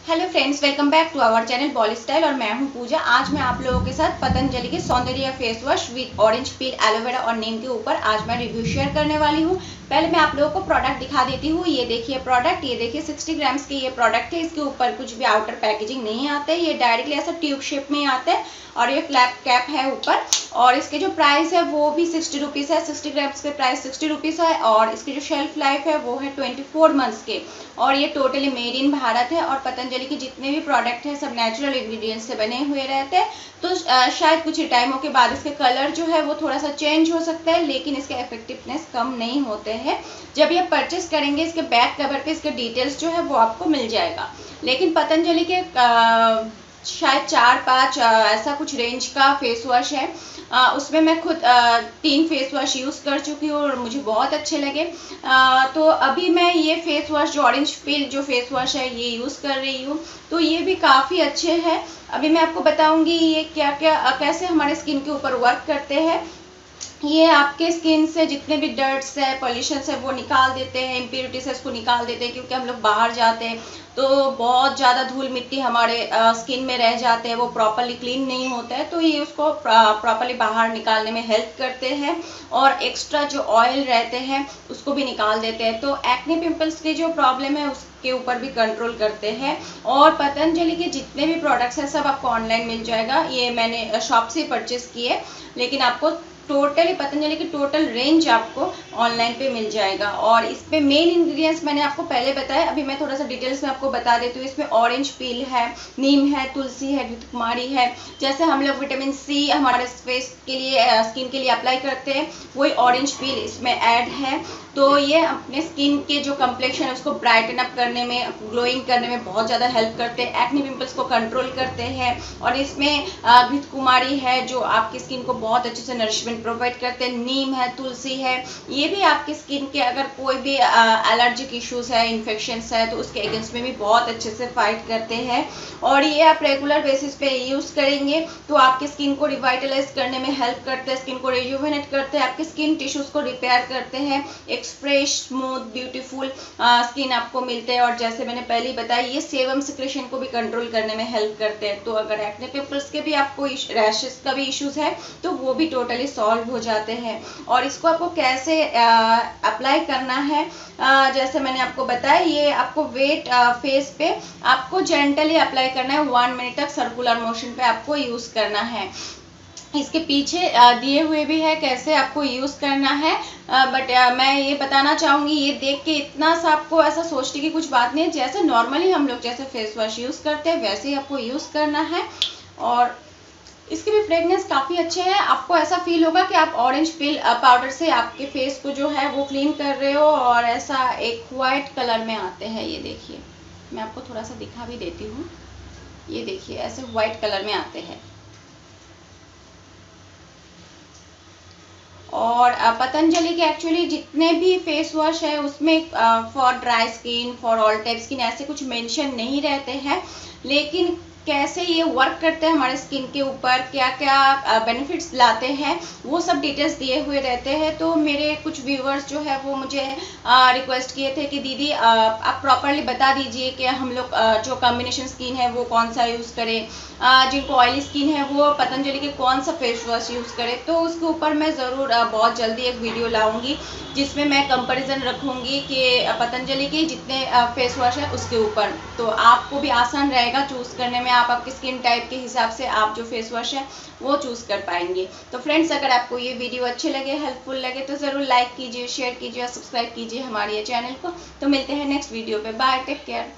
Hello friends welcome back to our channel Bolly style और मैं हूँ पूजा। आज मैं आप लोगों के साथ पतंजलि के Saundarya face wash with orange peel aloe vera और नीम के ऊपर आज मैं रिव्यू शेयर करने वाली हूँ। पहले मैं आप लोगों को प्रोडक्ट दिखा देती हूँ। ये देखिए प्रोडक्ट ये देखिए 60 ग्राम्स के ये प्रोडक्ट है। इसके ऊपर कुछ भी आउटर पैकेजिंग नहीं आते ये डायरेक्टली ऐसा ट्यूब शेप में आता है और ये फ्लैप कैप है ऊपर। और इसके जो प्राइस है वो भी सिक्सटी रुपीज़ है। सिक्सटी ग्राम्स के प्राइस सिक्सटी रुपीज़ है और इसकी जो शेल्फ लाइफ है वो है ट्वेंटी फोर मंथ्स के। और ये टोटली मेड इन भारत है और पतंजलि के जितने भी प्रोडक्ट हैं सब नेचुरल इंग्रेडिएंट्स से बने हुए रहते हैं। तो शायद कुछ ही टाइमों के बाद इसके कलर जो है वो थोड़ा सा चेंज हो सकता है, लेकिन इसके इफेक्टिवनेस कम नहीं होते हैं। जब ये परचेस करेंगे, इसके बैक कवर पे इसके डिटेल्स जो है वो आपको मिल जाएगा। लेकिन पतंजलि के शायद चार पाँच ऐसा कुछ रेंज का फेस वॉश है। आ, उसमें मैं खुद आ, तीन फेस वॉश यूज़ कर चुकी हूँ और मुझे बहुत अच्छे लगे। आ, तो अभी मैं ये फेस वॉश जो ऑरेंज पिल जो फेस वॉश है ये यूज़ कर रही हूँ। तो ये भी काफ़ी अच्छे हैं। अभी मैं आपको बताऊँगी ये क्या क्या कैसे हमारे स्किन के ऊपर वर्क करते हैं। ये आपके स्किन से जितने भी डर्ट्स है पॉल्यूशन है, वो निकाल देते हैं इम्प्योरिटीज है, उसको निकाल देते हैं क्योंकि हम लोग बाहर जाते हैं। तो बहुत ज़्यादा धूल मिट्टी हमारे स्किन में रह जाते हैं, वो प्रॉपरली क्लीन नहीं होता है तो ये उसको प्रॉपरली बाहर निकालने में हेल्प करते हैं और एक्स्ट्रा जो ऑयल रहते हैं, उसको भी निकाल देते हैं। तो एक्ने पिम्पल्स की जो प्रॉब्लम है, उस के ऊपर भी कंट्रोल करते हैं। और पतंजलि के जितने भी प्रोडक्ट्स हैं, सब आपको ऑनलाइन मिल जाएगा। ये मैंने शॉप से परचेस किए लेकिन आपको टोटली पतंजलि की टोटल रेंज आपको ऑनलाइन पे मिल जाएगा। और इसमें मेन इंग्रेडिएंट्स मैंने आपको पहले बताया। अभी मैं थोड़ा सा डिटेल्स में आपको बता देती हूँ। इसमें ऑरेंज पील है नीम है, तुलसी है कुमारी है। जैसे हम लोग विटामिन सी हमारे फेस के लिए स्किन के लिए अप्लाई करते हैं, वही ऑरेंज पील इसमें ऐड है। तो ये अपने स्किन के जो कम्प्लेक्शन है, उसको ब्राइटन अप करने में ग्लोइंग करने में बहुत ज़्यादा हेल्प करते हैं एक्नी पिंपल्स को कंट्रोल करते हैं और इसमें भित कुमारी है जो आपकी स्किन को बहुत अच्छे से नरिशमेंट प्रोवाइड करते हैं, नीम है, तुलसी है, ये भी आपकी स्किन के अगर कोई भी एलर्जिक इश्यूज़ है इन्फेक्शन है तो उसके अगेंस्ट में भी बहुत अच्छे से फाइट करते हैं और ये आप रेगुलर बेसिस पे यूज़ करेंगे तो आपकी स्किन को रिवाइटलाइज करने में हेल्प करते हैं स्किन को रिजुवेनेट करते हैं, आपके स्किन टिश्यूज को रिपेयर करते हैं, एक फ्रेश स्मूथ ब्यूटीफुल स्किन आपको मिलते हैं। और जैसे मैंने पहले ही बताया ये सेवम सिक्रेशन को भी कंट्रोल करने में हेल्प करते हैं। तो अगर एक्ने पिंपल्स के भी आपको रैशेस का भी इश्यूज़ है तो वो भी टोटली सॉल्व हो जाते हैं। और इसको आपको कैसे अप्लाई करना है आ, जैसे मैंने आपको बताया ये आपको वेट आ, फेस पे आपको जेंटली अप्लाई करना है। वन मिनट तक सर्कुलर मोशन पे आपको यूज़ करना है। इसके पीछे दिए हुए भी है कैसे आपको यूज़ करना है। बट मैं ये बताना चाहूँगी, ये देख के इतना सा आपको ऐसा सोचने की कुछ बात नहीं है, जैसे नॉर्मली हम लोग जैसे फेस वॉश यूज़ करते हैं, वैसे ही आपको यूज़ करना है। और इसके भी फ्रेगनेंस काफ़ी अच्छे हैं। आपको ऐसा फील होगा कि आप ऑरेंज पिल पाउडर से आपके फेस को जो है वो क्लीन कर रहे हो और ऐसा एक वाइट कलर में आते हैं। ये देखिए, मैं आपको थोड़ा सा दिखा भी देती हूँ। ये देखिए, ऐसे वाइट कलर में आते हैं। और पतंजलि के एक्चुअली जितने भी फेस वॉश है, उसमें for dry skin for all type skin ऐसे कुछ मेंशन नहीं रहते हैं। लेकिन कैसे ये वर्क करते हैं हमारे स्किन के ऊपर क्या क्या बेनिफिट्स लाते हैं, वो सब डिटेल्स दिए हुए रहते हैं। तो मेरे कुछ व्यूवर्स जो है, वो मुझे रिक्वेस्ट किए थे कि दीदी आप प्रॉपरली बता दीजिए कि हम लोग जो कॉम्बिनेशन स्किन है, वो कौन सा यूज़ करें। जिनको ऑयली स्किन है, वो पतंजलि के कौन सा फेस वॉश यूज़ करें। तो उसके ऊपर मैं ज़रूर बहुत जल्दी एक वीडियो लाऊँगी, जिसमें मैं कंपेरिजन रखूँगी कि पतंजलि के जितने फेस वॉश है, उसके ऊपर। तो आपको भी आसान रहेगा चूज़ करने में। आप आपकी स्किन टाइप के हिसाब से आप जो फेस वॉश है, वो चूज़ कर पाएँगे। तो फ्रेंड्स अगर आपको ये वीडियो अच्छे लगे हेल्पफुल लगे तो ज़रूर लाइक कीजिए शेयर कीजिए और सब्सक्राइब कीजिए हमारे चैनल को। तो मिलते हैं नेक्स्ट वीडियो पर बाय टेक केयर